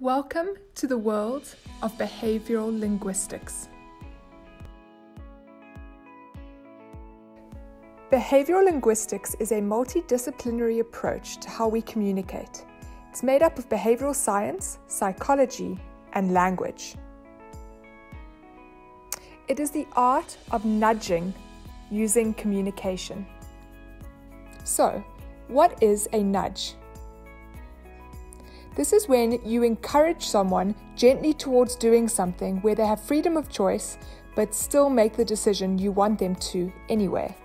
Welcome to the world of behavioral linguistics. Behavioral linguistics is a multidisciplinary approach to how we communicate. It's made up of behavioral science, psychology, and language. It is the art of nudging using communication. So, what is a nudge? This is when you encourage someone gently towards doing something where they have freedom of choice but still make the decision you want them to anyway.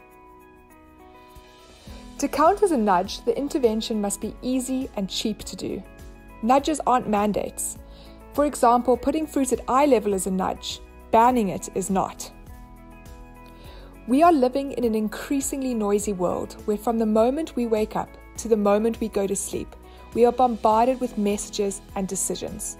To count as a nudge, the intervention must be easy and cheap to do. Nudges aren't mandates. For example, putting fruit at eye level is a nudge, banning it is not. We are living in an increasingly noisy world where, from the moment we wake up to the moment we go to sleep, we are bombarded with messages and decisions.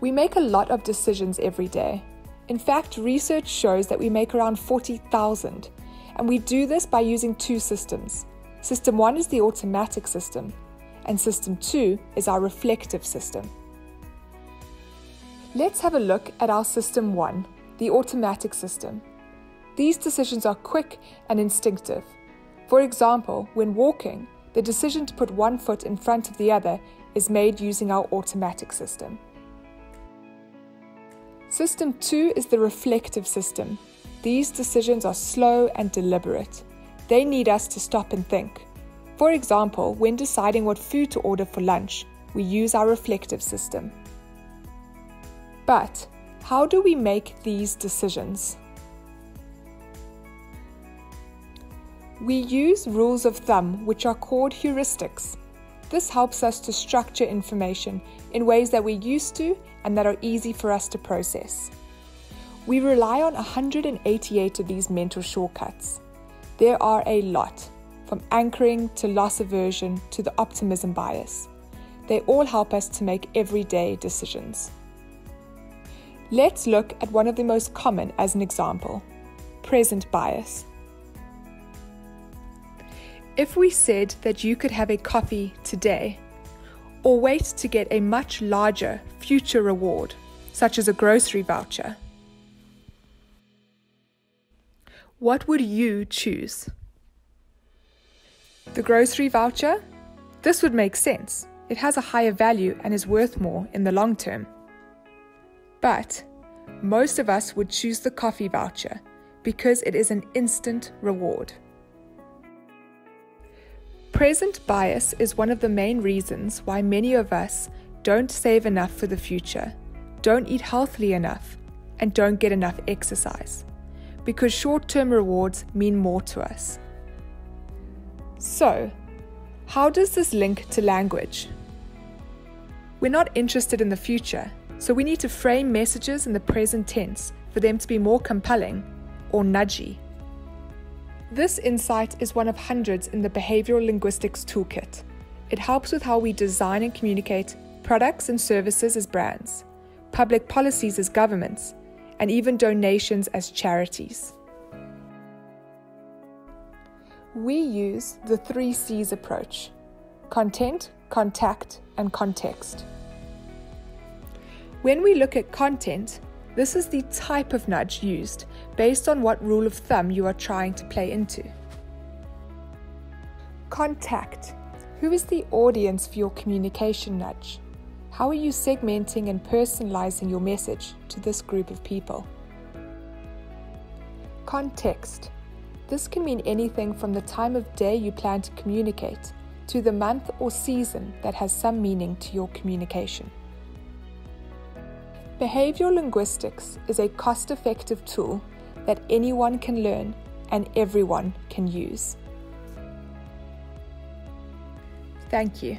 We make a lot of decisions every day. In fact, research shows that we make around 40,000, and we do this by using two systems. System 1 is the automatic system, and System 2 is our reflective system. Let's have a look at our System 1, the automatic system. These decisions are quick and instinctive. For example, when walking, the decision to put one foot in front of the other is made using our automatic system. System 2 is the reflective system. These decisions are slow and deliberate. They need us to stop and think. For example, when deciding what food to order for lunch, we use our reflective system. But how do we make these decisions? We use rules of thumb, which are called heuristics. This helps us to structure information in ways that we're used to and that are easy for us to process. We rely on 188 of these mental shortcuts. There are a lot, from anchoring to loss aversion to the optimism bias. They all help us to make everyday decisions. Let's look at one of the most common as an example present bias. If we said that you could have a coffee today, or wait to get a much larger future reward, such as a grocery voucher, what would you choose? The grocery voucher? This would make sense. It has a higher value and is worth more in the long term. But most of us would choose the coffee voucher because it is an instant reward. Present bias is one of the main reasons why many of us don't save enough for the future, don't eat healthily enough, and don't get enough exercise, because short term rewards mean more to us. So, how does this link to language? We're not interested in the future, so we need to frame messages in the present tense for them to be more compelling or nudgy. This insight is one of hundreds in the Behavioral Linguistics Toolkit. It helps with how we design and communicate products and services as brands, public policies as governments, and even donations as charities. We use the three C's approach content, contact, and context. When we look at content, this is the type of nudge used based on what rule of thumb you are trying to play into. Contact. Who is the audience for your communication nudge? How are you segmenting and personalizing your message to this group of people? Context. This can mean anything from the time of day you plan to communicate to the month or season that has some meaning to your communication. Behavioral linguistics is a cost effective tool that anyone can learn and everyone can use. Thank you.